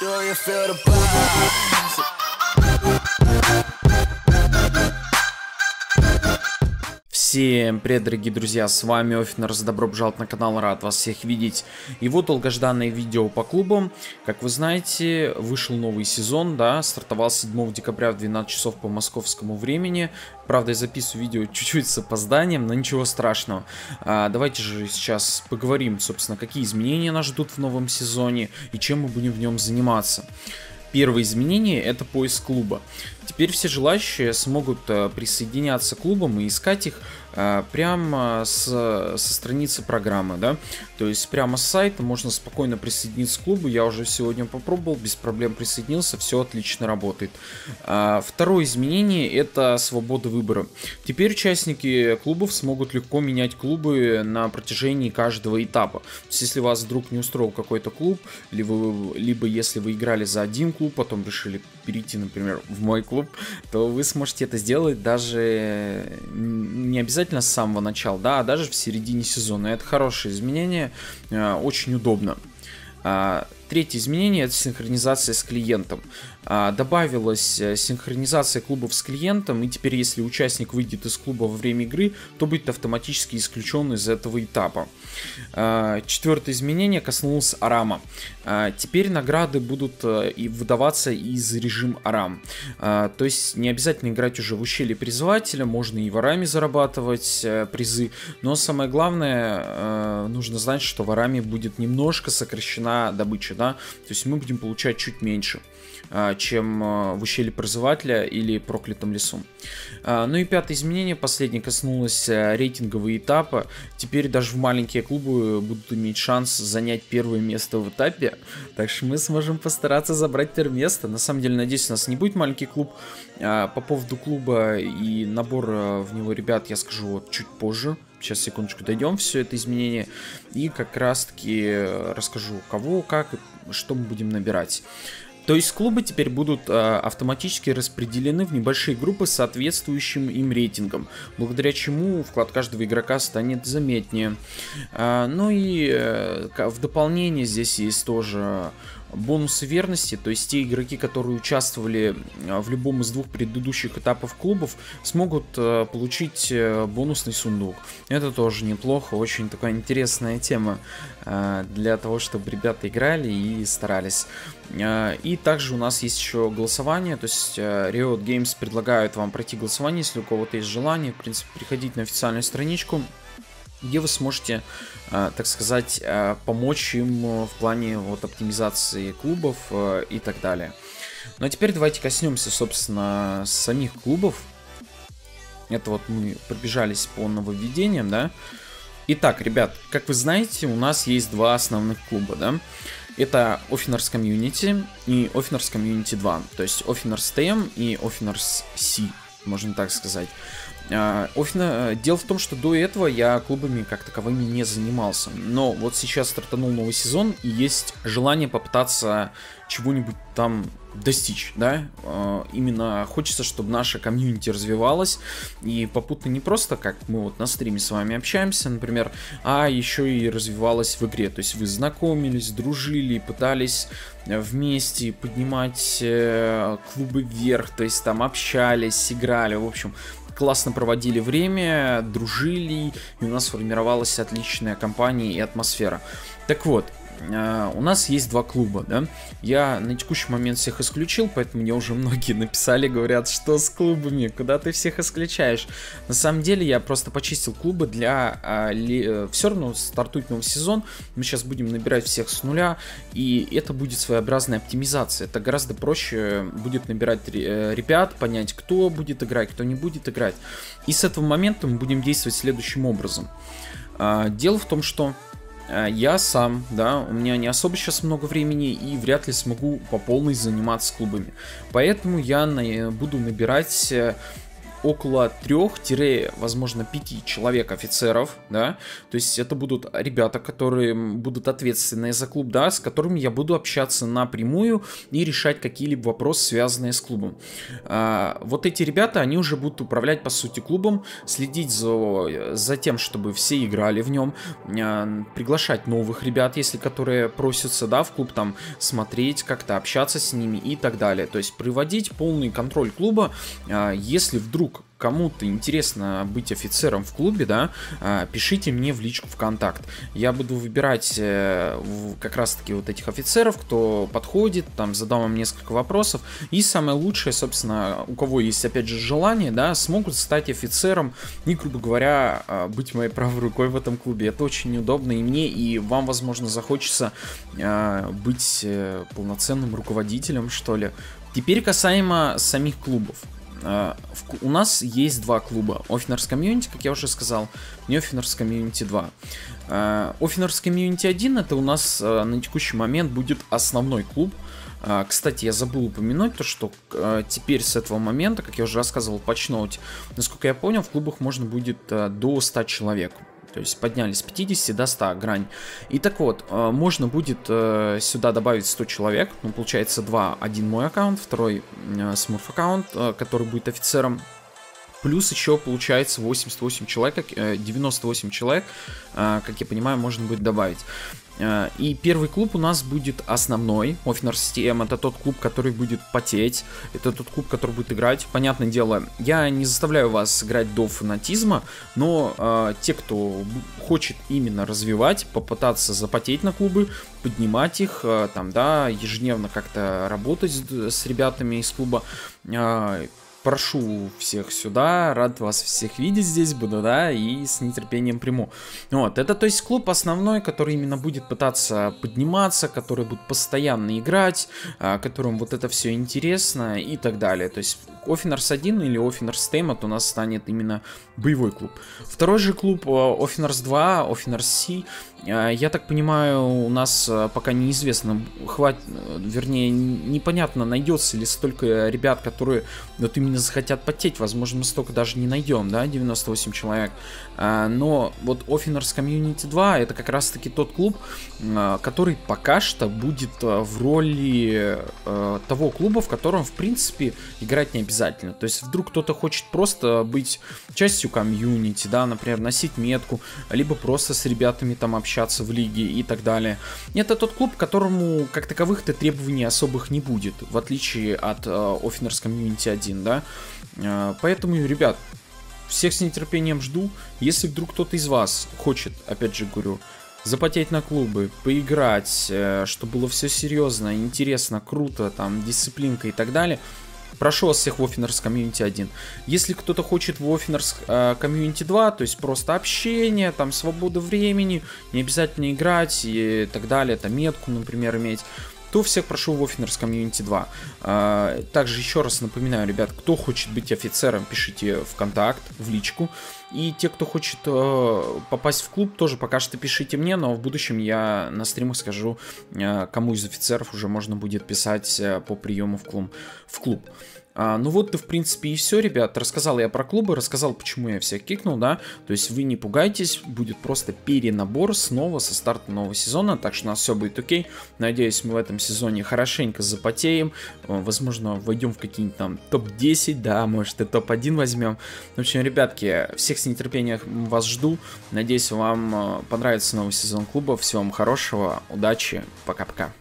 Do you feel the buzz? Всем привет, дорогие друзья, с вами Офинерс, добро пожаловать на канал, рад вас всех видеть. И вот долгожданное видео по клубам. Как вы знаете, вышел новый сезон, да, стартовал 7 декабря в 12 часов по московскому времени. Правда, я записываю видео чуть-чуть с опозданием, но ничего страшного. А, давайте же сейчас поговорим, собственно, какие изменения нас ждут в новом сезоне и чем мы будем в нем заниматься. Первое изменение это поиск клуба. Теперь все желающие смогут э, присоединяться к клубам и искать их прямо с, со страницы программы, да, то есть прямо с сайта можно спокойно присоединиться к клубу, я уже сегодня попробовал, без проблем присоединился, все отлично работает. А, второе изменение это свобода выбора. Теперь участники клубов смогут легко менять клубы на протяжении каждого этапа. То есть если вас вдруг не устроил какой-то клуб, либо, либо если вы играли за один клуб, потом решили перейти, например, в мой клуб, то вы сможете это сделать даже не обязательно с самого начала, да, а даже в середине сезона. Это хорошее изменение, э, очень удобно. А, третье изменение это синхронизация с клиентом. А, добавилась э, синхронизация клубов с клиентом, и теперь если участник выйдет из клуба во время игры, то будет автоматически исключен из этого этапа. А, четвертое изменение коснулось Арама. Теперь награды будут э, и выдаваться из режима Арам. То есть не обязательно играть уже в ущелье призывателя, можно и в Араме зарабатывать э, призы, но самое главное, нужно знать, что в Араме будет немножко сокращена добыча, да, то есть мы будем получать чуть меньше. А, чем а, в ущелье призывателя или проклятом лесу. А, ну и пятое изменение, последнее коснулось рейтингового этапа. Теперь даже в маленькие клубы будут иметь шанс занять первое место в этапе. Так что мы сможем постараться забрать первое место. На самом деле, надеюсь, у нас не будет маленький клуб. По поводу клуба и набор в него ребят я скажу вот чуть позже. Сейчас, секундочку, дойдем все это изменение. И как раз таки расскажу, кого, как, что мы будем набирать. То есть клубы теперь будут э, автоматически распределены в небольшие группы с соответствующим им рейтингом, благодаря чему вклад каждого игрока станет заметнее. Э, ну и э, в дополнение здесь есть тоже бонусы верности, то есть те игроки, которые участвовали а, в любом из двух предыдущих этапов клубов, смогут а, получить э, бонусный сундук. Это тоже неплохо, очень такая интересная тема для того, чтобы ребята играли и старались. И также у нас есть еще голосование, то есть Riot Games предлагают вам пройти голосование, если у кого-то есть желание, в принципе, приходить на официальную страничку, где вы сможете, э, так сказать, э, помочь им в плане вот оптимизации клубов э, и так далее. Ну а теперь давайте коснемся, собственно, самих клубов. Это вот мы пробежались по нововведениям, да. Итак, ребят, как вы знаете, у нас есть два основных клуба, да. Это Offiners Community и Offiners Community 2. То есть Offiners TM и Offiners C, можно так сказать. А, Офина, дело в том, что до этого я клубами как таковыми не занимался. Но вот сейчас стартанул новый сезон, и есть желание попытаться чего-нибудь там достичь, да, а, именно хочется, чтобы наша комьюнити развивалась, и попутно не просто, как мы вот на стриме с вами общаемся, например, а еще и развивалась в игре, то есть вы знакомились, дружили, пытались вместе поднимать э, клубы вверх, то есть там общались, играли, в общем, классно проводили время, дружили, и у нас сформировалась отличная компания и атмосфера. Так вот, у нас есть два клуба, да. Я на текущий момент всех исключил, поэтому мне уже многие написали, говорят, что с клубами, куда ты всех исключаешь. На самом деле я просто почистил клубы для... Ли, uh, все равно стартует новый сезон, мы сейчас будем набирать всех с нуля, и это будет своеобразная оптимизация. Это гораздо проще будет набирать э, ребят, понять, кто будет играть, кто не будет играть. И с этого момента мы будем действовать следующим образом. Дело в том, что Э, я сам, да, у меня не особо сейчас много времени и вряд ли смогу по полной заниматься клубами. Поэтому я на, буду набирать э, около трех возможно, пяти человек офицеров, да, то есть это будут ребята, которые будут ответственные за клуб, да, с которыми я буду общаться напрямую и решать какие-либо вопросы, связанные с клубом. А, вот эти ребята, они уже будут управлять, по сути, клубом, следить за, за тем, чтобы все играли в нем, а, приглашать новых ребят, если которые просятся, да, в клуб, там, смотреть, как-то общаться с ними и так далее. То есть проводить полный контроль клуба, а, если вдруг кому-то интересно быть офицером в клубе, да, а, пишите мне в личку ВКонтакт. Я буду выбирать э, как раз-таки вот этих офицеров, кто подходит, там, задам вам несколько вопросов. И самое лучшее, собственно, у кого есть, опять же, желание, да, смогут стать офицером и, грубо говоря, а, быть моей правой рукой в этом клубе. Это очень удобно и мне, и вам, возможно, захочется а, быть э, полноценным руководителем, что ли. Теперь касаемо самих клубов. А, у нас есть два клуба. Офинерс комьюнити, как я уже сказал, и Офинерс комьюнити 2. Офинерс комьюнити 1 это у нас а, на текущий момент будет основной клуб. А, кстати, я забыл упомянуть то, что теперь с этого момента, как я уже рассказывал, почноуть, насколько я понял, в клубах можно будет до 100 человек. То есть поднялись с 50 до 100 грань. И так вот, э, можно будет э, сюда добавить 100 человек. Ну, получается, два. Один мой аккаунт, второй смурф аккаунт, э, который будет офицером. Плюс еще получается 88 человек, 98 человек, как я понимаю, можно будет добавить. Э, и первый клуб у нас будет основной. Офнер Систем это тот клуб, который будет потеть. Это тот клуб, который будет играть. Понятное дело, я не заставляю вас играть до фанатизма, но э, те, кто хочет именно развивать, попытаться запотеть на клубы, поднимать их, э, там, да, ежедневно как-то работать с, ребятами из клуба, э, прошу всех сюда, рад вас всех видеть здесь буду, да, и с нетерпением приму. Вот, это то есть клуб основной, который именно будет пытаться подниматься, который будет постоянно играть, а, которым вот это все интересно и так далее. То есть Офинерс 1 или Офинерс Теймот у нас станет именно боевой клуб. Второй же клуб Офинерс 2, Офинерс Си, я так понимаю, у нас а, пока неизвестно, хватит, вернее, непонятно, найдется ли столько ребят, которые вот именно захотят потеть, возможно, мы столько даже не найдем, да, 98 человек. А, но вот Офинерс Community 2 это как раз таки тот клуб, а, который пока что будет а, в роли того клуба, в котором, в принципе, играть не обязательно. То есть вдруг кто-то хочет просто быть частью комьюнити, да, например, носить метку, либо просто с ребятами там общаться в лиге и так далее. Это тот клуб, которому как таковых-то требований особых не будет, в отличие от Офинерс Community 1, да. А, поэтому, ребят, всех с нетерпением жду. Если вдруг кто-то из вас хочет, опять же говорю, запотеть на клубы, поиграть, э, чтобы было все серьезно, интересно, круто, там, дисциплинка и так далее, прошу вас всех в Офинерс Комьюнити 1. Если кто-то хочет в Офинерс Комьюнити 2, то есть просто общение, там, свобода времени, не обязательно играть и так далее, там, метку, например, иметь, то всех прошу в Офинерс Комьюнити 2. А, также еще раз напоминаю, ребят, кто хочет быть офицером, пишите в контакт, в личку. И те, кто хочет э, попасть в клуб, тоже пока что пишите мне, но в будущем я на стримах скажу, э, кому из офицеров уже можно будет писать э, по приему в клуб. В клуб. А, ну вот, в принципе, и все, ребят. Рассказал я про клубы, рассказал, почему я всех кикнул, да. То есть вы не пугайтесь, будет просто перенабор снова со старта нового сезона, так что у нас все будет окей. Надеюсь, мы в этом сезоне хорошенько запотеем, э, возможно, войдем в какие-нибудь там топ-10, да, может и топ-1 возьмем. В общем, ребятки, всех с нетерпением вас жду. Надеюсь, вам э, понравится новый сезон клуба. Всего вам хорошего, удачи, пока-пока.